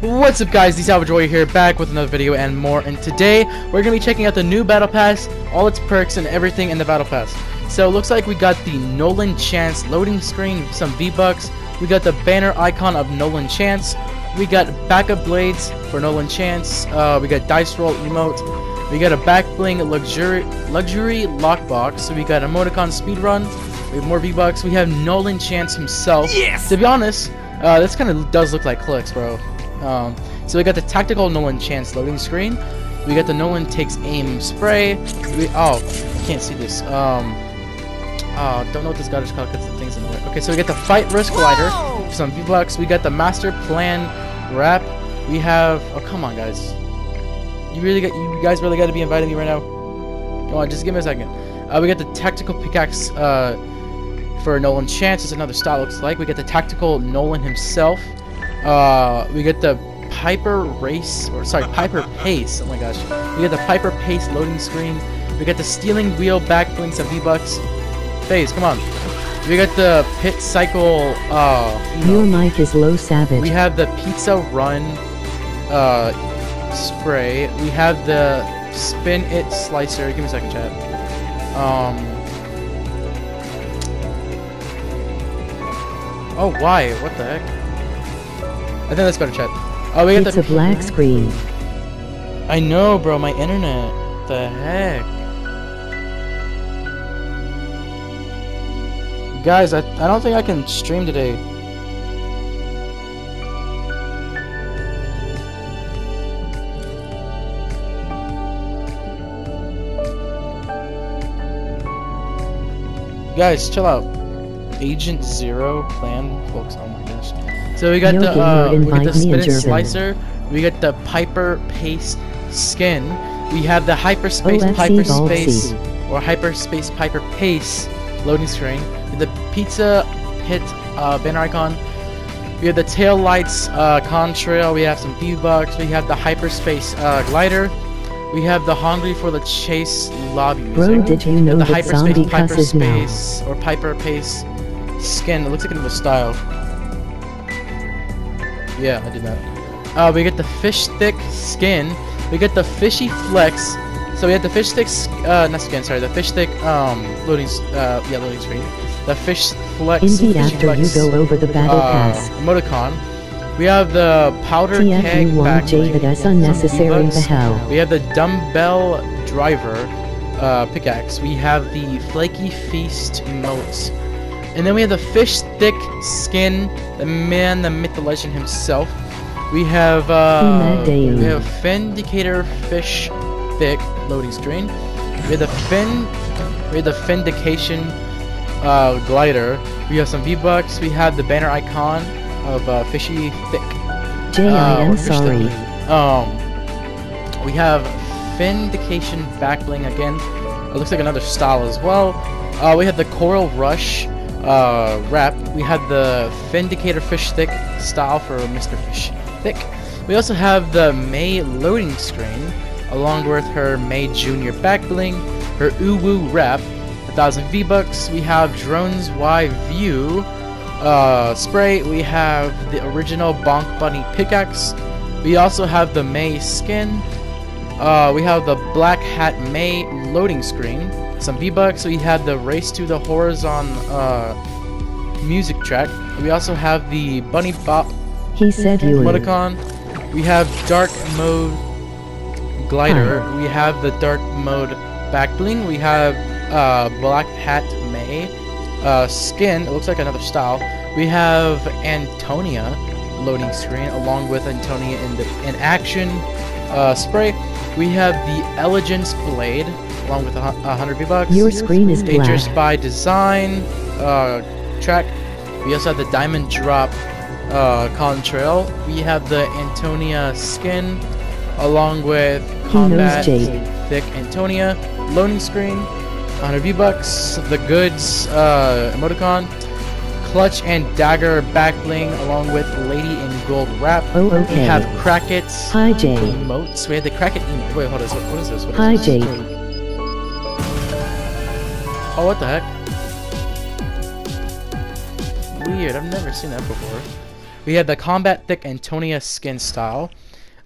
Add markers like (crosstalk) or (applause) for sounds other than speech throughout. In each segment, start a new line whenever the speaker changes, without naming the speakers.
What's up guys, the Savage Warrior here, back with another video and more, and today we're going to be checking out the new Battle Pass, all its perks and everything in the Battle Pass. So it looks like we got the Nolan Chance loading screen, some V-Bucks, we got the banner icon of Nolan Chance, we got backup blades for Nolan Chance, uh, we got dice roll emote, we got a back bling luxury, luxury lockbox, so we got emoticon speedrun, we have more V-Bucks, we have Nolan Chance himself.
Yes!
To be honest, uh, this kind of does look like clicks, bro. Um, so we got the tactical Nolan chance loading screen. We got the Nolan takes aim spray. We oh, can't see this. Um, uh, don't know what this guy is called because the thing's in the way. Okay, so we got the fight risk glider some V bucks. We got the master plan wrap. We have oh come on guys, you really got you guys really got to be inviting me right now. Come on, just give me a second. Uh, we got the tactical pickaxe uh, for Nolan Chance. It's another style looks like. We got the tactical Nolan himself. Uh, we get the Piper Race, or sorry, Piper Pace. Oh my gosh. We get the Piper Pace loading screen. We get the Stealing Wheel back blinks of V-Bucks. Phase, come on. We got the Pit Cycle, uh,
Your mic is low savage.
we have the Pizza Run, uh, spray. We have the Spin It Slicer. Give me a second, chat. Um. Oh, why? What the heck? I think let's go to chat. Oh, we got
it's
the
a black mm-hmm. screen.
I know, bro. My internet. The heck. Guys, I, I don't think I can stream today. Guys, chill out. Agent Zero plan, folks. Oh my gosh. So we got
No
the uh, we got the
me
spin
and
it
Jervin.
slicer. We got the Piper Pace skin. We have the hyperspace
OFC
hyperspace or hyperspace Piper Pace loading screen. The pizza pit uh, banner icon. We have the tail lights uh, contrail. We have some V bucks. We have the hyperspace uh, glider. We have the hungry for the chase lobby music.
Bro, did you know
the
that
hyperspace
zombie
Piper space or Piper Pace skin. It looks like another style. Yeah, I did that. Uh, we get the fish stick skin. We get the fishy flex. So we have the fish stick, uh, not skin, sorry, the fish stick, um, loading, uh, yeah, loading screen. The fish flex.
Indeed, after you go over the battle
uh,
pass.
emoticon. We have the powder keg
TFU1J that is unnecessary the hell.
We have the dumbbell driver uh, pickaxe. We have the flaky feast emotes. And then we have the fish stick skin, the man, the myth, the legend himself. We have uh, we have Findicator fish thick loading screen. We have the fin, we have the Findication uh, glider. We have some V bucks. We have the banner icon of uh, fishy thick.
Jay, I
Uh,
am sorry.
Um, we have Vindication back bling again. It looks like another style as well. Uh, we have the Coral Rush uh, wrap. We have the Vindicator Fish Stick style for Mr. Fish Thick. We also have the May loading screen, along with her May Junior back bling, her Uwu wrap, a thousand V bucks. We have Drones Y View uh, spray. We have the original Bonk Bunny pickaxe. We also have the May skin. Uh, we have the Black Hat May loading screen. Some V-Bucks. We had the Race to the Horizon uh, music track. We also have the Bunny Bop
He said you
emoticon. We have Dark Mode Glider. We have the Dark Mode back bling. We have uh, Black Hat May uh, skin. It looks like another style. We have Antonia loading screen along with Antonia in the in action uh, spray. We have the Elegance blade along with a, a hundred V bucks.
Your screen is
Dangerous
black.
by design uh, track. We also have the Diamond Drop uh, contrail. We have the Antonia skin, along with combat thick Antonia loading screen. 100 V bucks. The goods uh, emoticon, clutch and dagger back bling, along with lady in gold wrap.
Oh, okay.
We have Crackett's
Hi, Jay.
emotes. We have the Crackett emote. Wait, hold on. What, what is this? What is
Hi,
this?
Jake.
Oh, what the heck? Weird. I've never seen that before. We have the Combat Thick Antonia skin style.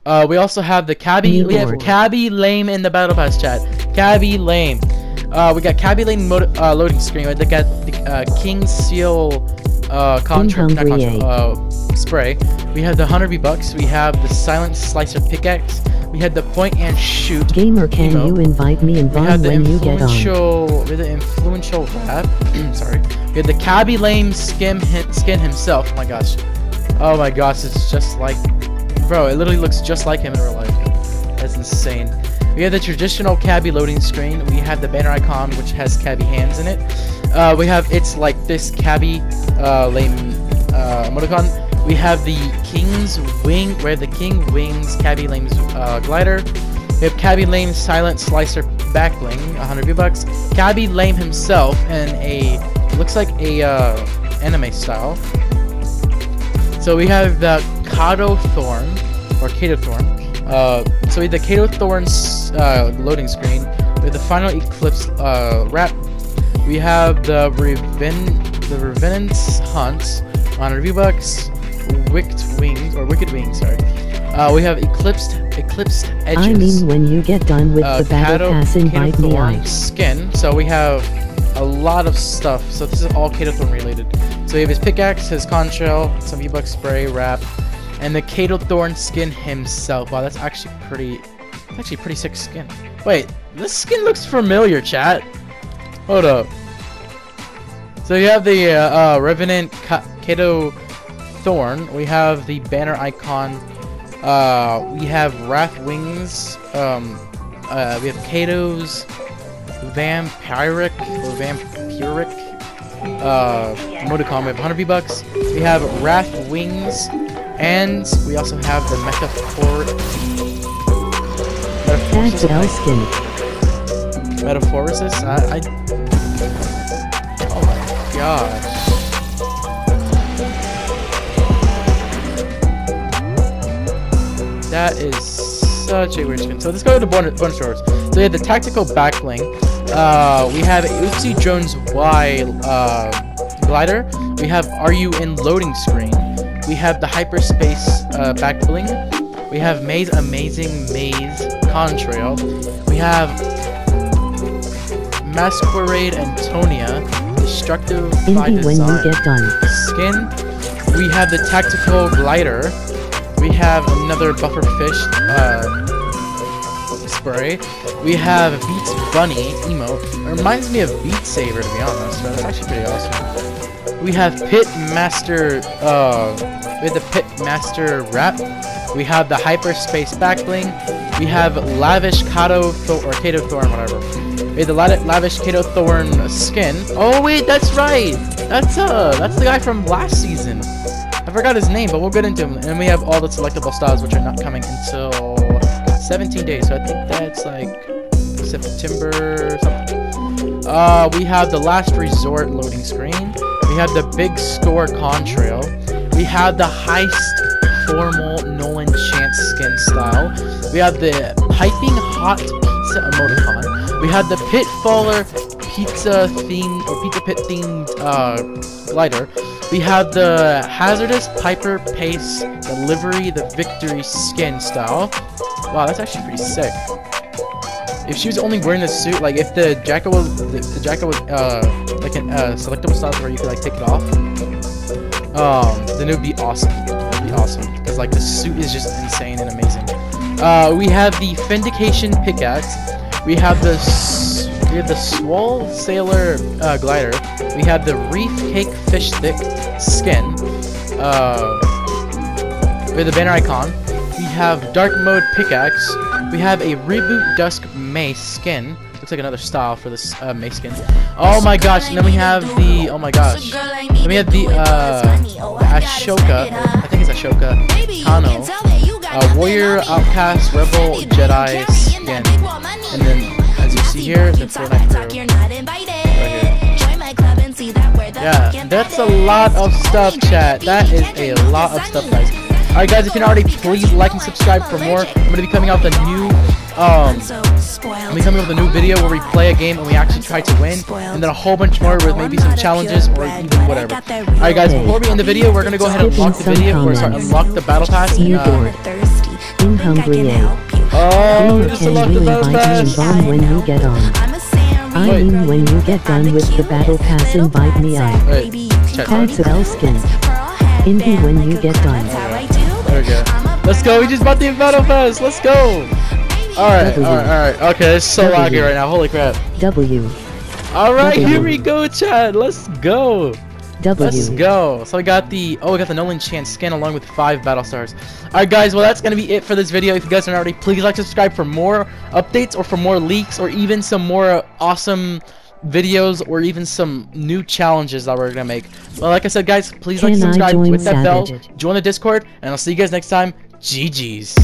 Uh, we also have the Khaby. We have. Khaby Lame in the Battle Pass chat. Khaby Lame. Uh, we got Khaby Lame mo- uh, loading screen. We got the uh, King Seal uh, contract, not contract, uh, spray. We have the 100 V bucks. We have the Silent Slicer pickaxe. We had the point and shoot.
Gamer, can
Emo.
you invite me in
We
Vaughn
the
when you get on?
we had the influential rap. (clears throat) Sorry. We had the Khaby Lame skin, skin himself. Oh my gosh. Oh my gosh, it's just like, bro. It literally looks just like him in real life. That's insane. We have the traditional Khaby loading screen. We have the banner icon, which has Khaby hands in it. Uh, we have it's like this Khaby uh, lame uh, emoticon. We have the King's Wing, where the King wings Khaby Lame's uh, glider. We have Khaby Lame's Silent Slicer back bling, 100 V-Bucks. Khaby Lame himself in a, looks like a uh, anime style. So we have the Kado Thorne, or Kado Thorne. Uh, so we have the Kado Thorne's uh, loading screen. We have the Final Eclipse uh, wrap. We have the Reven the Revenant's Hunt on review bucks. Wicked Wings or Wicked Wings, sorry. Uh, we have Eclipsed Eclipsed Edges.
I mean, when you get done with
uh,
the battle
Kato-
pass,
Kato
invite me
Thorn
out.
skin. So we have a lot of stuff. So this is all Kado Thorne related. So we have his pickaxe, his conch shell, some V-Buck spray, wrap, and the Kado Thorne skin himself. Wow, that's actually pretty, that's actually pretty sick skin. Wait, this skin looks familiar, chat. Hold up. So you have the uh, uh, Revenant Ka- Kado Thorne. We have the banner icon. Uh, we have Wrath Wings. Um, uh, we have Kado's Vampiric or Vampiric uh, emoticon. We have 100 V-Bucks. We have Wrath Wings. And we also have the Metaphor...
That's
Metaphorosis?
Elskin.
Metaphorosis? I, I... Oh my gosh. That is such a weird skin. So let's go to the bonus, bonus stores. So we have the tactical backbling. Uh, we have Uzi Jones Y uh, glider. We have Are You in loading screen. We have the hyperspace uh, backbling. We have Maze Amazing Maze contrail. We have Masquerade Antonia Destructive by
Indie when
Design
you get done.
skin. We have the tactical glider. We have another buffer fish uh, spray. We have Beats Bunny emote. It reminds me of Beat Saber to be honest. So that's actually pretty awesome. We have Pit Master. Uh, we have the Pit Master wrap. We have the hyperspace backbling. We have Lavish Kato Thor or Kado Thorne, whatever. We have the La- Lavish Kado Thorne skin. Oh wait, that's right. That's uh, that's the guy from last season. I forgot his name, but we'll get into him. And we have all the selectable styles, which are not coming until 17 days. So I think that's like September or something. Uh, we have the last resort loading screen. We have the big score contrail. We have the heist formal Nolan Chance skin style. We have the piping hot pizza emoticon. We have the pitfaller pizza themed or pizza pit themed uh, glider. We have the hazardous Piper Pace delivery, the victory skin style. Wow, that's actually pretty sick. If she was only wearing the suit, like if the jacket was the, the jacket was uh like an uh, selectable styles where you could like take it off, um, then it would be awesome. It would be awesome because like the suit is just insane and amazing. Uh, we have the Vindication pickaxe. We have the we have the Swole Sailor uh, glider. We have the Reef Cake Fish Stick skin. Uh, we have the banner icon. We have Dark Mode pickaxe. We have a Reboot Dusk Mace skin. Looks like another style for this uh, skin. Oh my gosh! And then we have the oh my gosh. Then we have the uh, the Ahsoka. I think it's Ahsoka Kano. Uh, Warrior, Outcast, Rebel, Jedi skin. And then, as you see here, the Fortnite. Yeah, that's a lot of stuff, chat. That is a lot of stuff, guys. Alright, guys, if you're not already, please like and subscribe for more. I'm going to be coming out a new Um, I'm coming up with a new video where we play a game and we actually try to win, and then a whole bunch more with maybe some challenges or even whatever. Alright guys, before we end the video, we're gonna go ahead and unlock the video, or sorry, unlock the battle pass.
You
Uh,
bored. In hungry
oh,
Then
just
can
unlock the battle
invite me
pass.
on when you get on? I
Wait.
mean when you get done with the battle pass invite me on.
Wait, check.
Tag Elskin. Indy when you get done.
There we go. Let's go, we just bought the battle pass, let's go! Alright, alright, alright. Okay, it's so
W.
laggy right now, holy crap.
W.
Alright, here we go, Chad, let's go!
W.
Let's go. So I got the oh we got the Nolan Chance skin along with five battle stars. Alright guys, well that's gonna be it for this video. If you guys aren't already, please like subscribe for more updates or for more leaks or even some more awesome videos or even some new challenges that we're gonna make. Well like I said guys, please like
Can I
subscribe with that bell, join the Discord, and I'll see you guys next time. GG's.